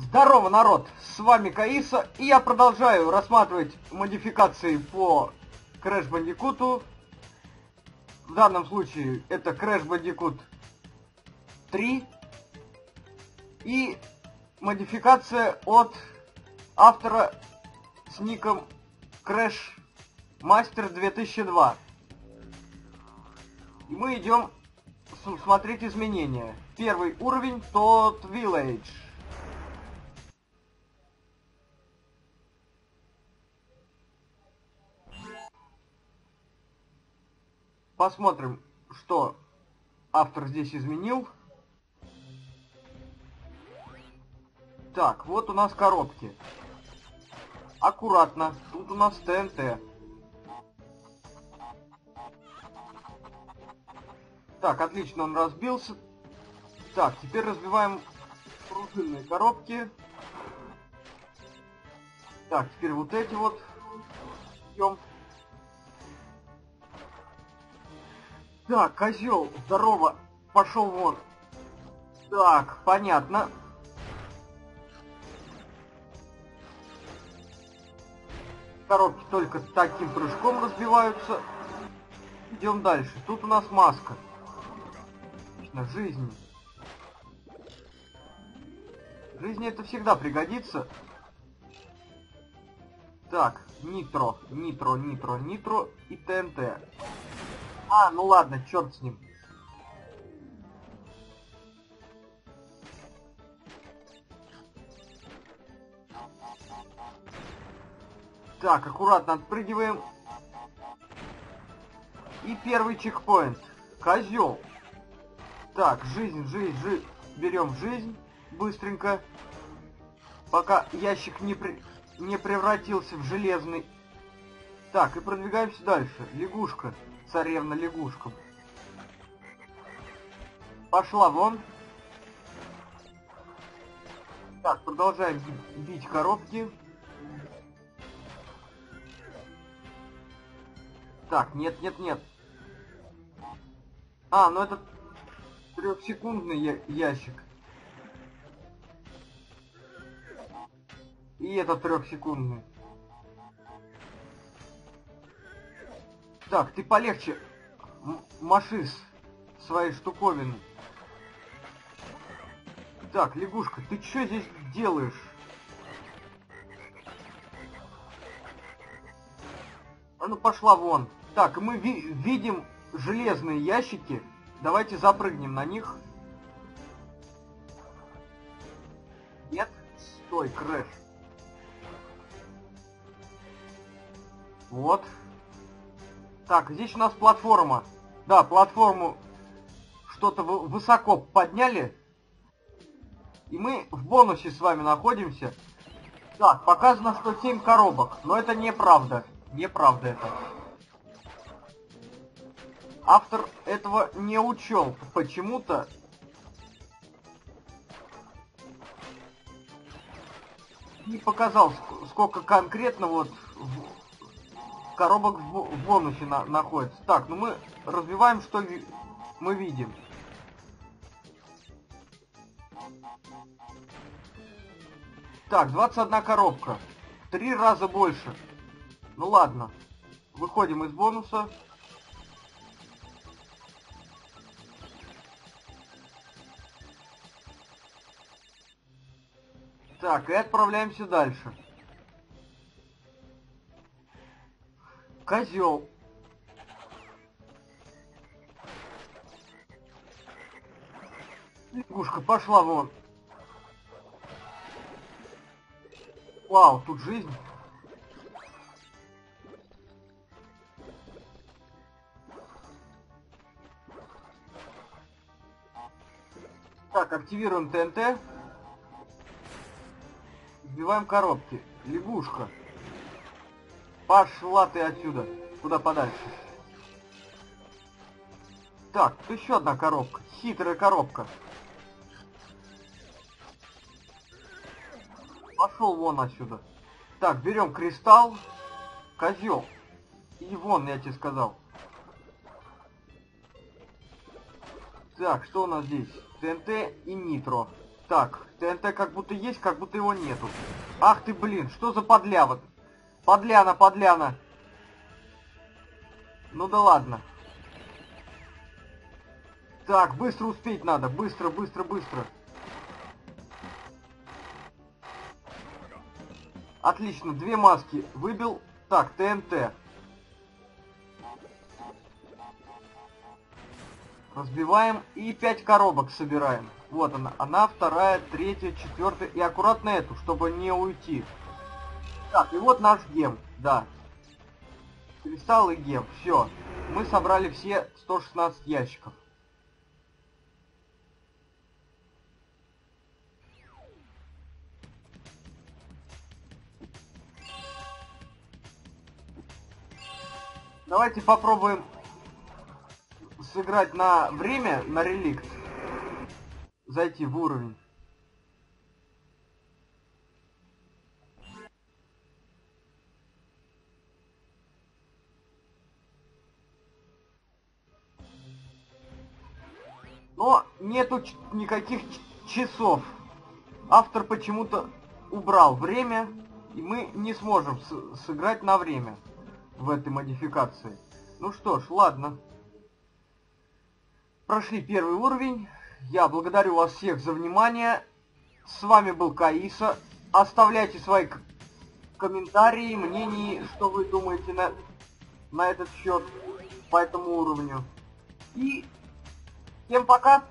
Здорово, народ! С вами Каиса, и я продолжаю рассматривать модификации по Crash Bandicoot. В данном случае это Crash Bandicoot 3 и модификация от автора с ником Crash Master 2002. И мы идем смотреть изменения. Первый уровень тот Village. Посмотрим, что автор здесь изменил. Так, вот у нас коробки. Аккуратно. Тут у нас ТНТ. Так, отлично, он разбился. Так, теперь разбиваем пружинные коробки. Так, теперь вот эти вот. Идем. Так, козел, здорово, пошел вон. Так, понятно. Коробки только таким прыжком разбиваются. Идем дальше. Тут у нас маска. Отлично, жизнь. Жизни это всегда пригодится. Так, нитро, нитро, нитро, нитро и ТНТ. А, ну ладно, черт с ним. Так, аккуратно отпрыгиваем. И первый чекпоинт. Козел. Так, жизнь, жизнь, жизнь. Берем жизнь быстренько. Пока ящик не, при... не превратился в железный. Так, и продвигаемся дальше. Лягушка царевна лягушка. Пошла вон. Так, продолжаем бить коробки. Так, нет, нет, нет. А, ну это трехсекундный ящик. И это трехсекундный. Так, ты полегче маши своей штуковины. Так, лягушка, ты что здесь делаешь? А ну пошла вон. Так, мы ви видим железные ящики. Давайте запрыгнем на них. Нет? Стой, Крэш. Вот. Так, здесь у нас платформа. Да, платформу что-то высоко подняли. И мы в бонусе с вами находимся. Так, показано, что 7 коробок. Но это неправда. Неправда это. Автор этого не учел. Почему-то не показал, сколько конкретно вот коробок в, в бонусе на, находится. Так, ну мы развиваем, что ви мы видим. Так, 21 коробка. Три раза больше. Ну ладно. Выходим из бонуса. Так, и отправляемся дальше. Козел. Лягушка, пошла вон. Вау, тут жизнь. Так, активируем ТНТ. Сбиваем коробки. Лягушка. Пошла ты отсюда. Куда подальше. Так, еще одна коробка. Хитрая коробка. Пошел вон отсюда. Так, берем кристалл. Козел. И вон, я тебе сказал. Так, что у нас здесь? ТНТ и нитро. Так, ТНТ как будто есть, как будто его нету. Ах ты, блин, что за подлява? Подляна, подляна. Ну да ладно. Так, быстро успеть надо. Быстро, быстро, быстро. Отлично, две маски выбил. Так, ТНТ. Разбиваем и пять коробок собираем. Вот она. Она, вторая, третья, четвертая. И аккуратно эту, чтобы не уйти. Так, и вот наш гем. Да. Кристалл гем. Все. Мы собрали все 116 ящиков. Давайте попробуем сыграть на время, на реликт. Зайти в уровень. Но нету никаких часов. Автор почему-то убрал время, и мы не сможем сыграть на время в этой модификации. Ну что ж, ладно. Прошли первый уровень. Я благодарю вас всех за внимание. С вами был Каиса. Оставляйте свои комментарии, мнения, что вы думаете на, на этот счет по этому уровню. И всем пока!